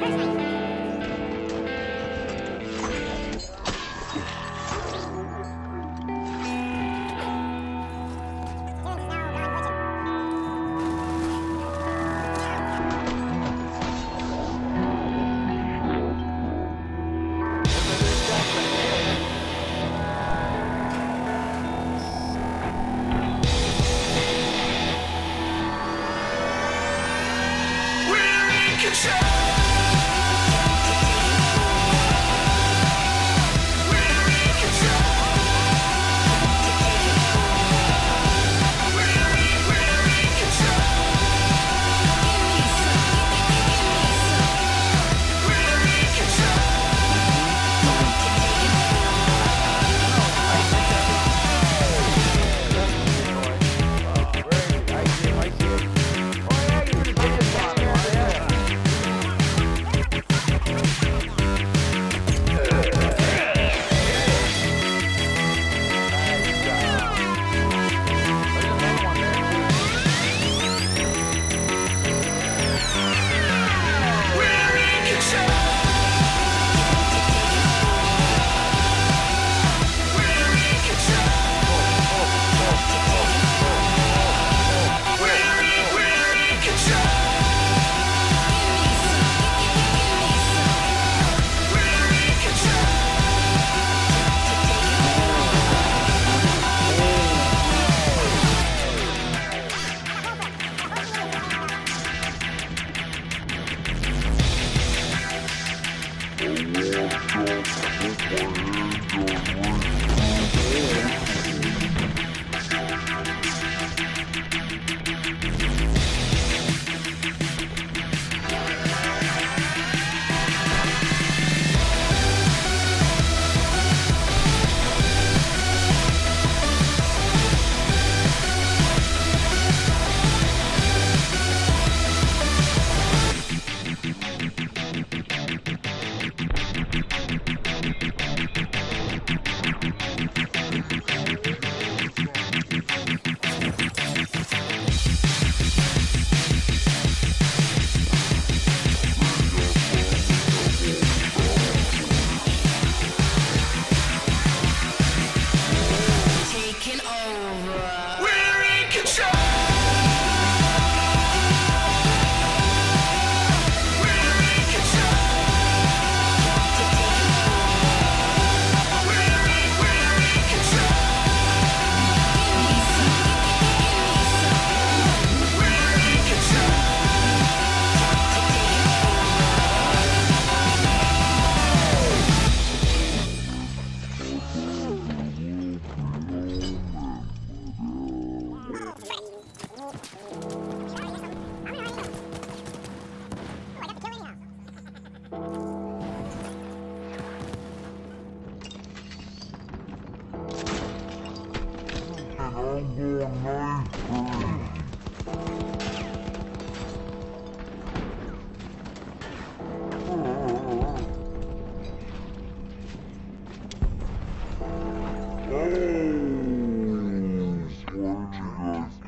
Bye. Oh, why did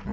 kill?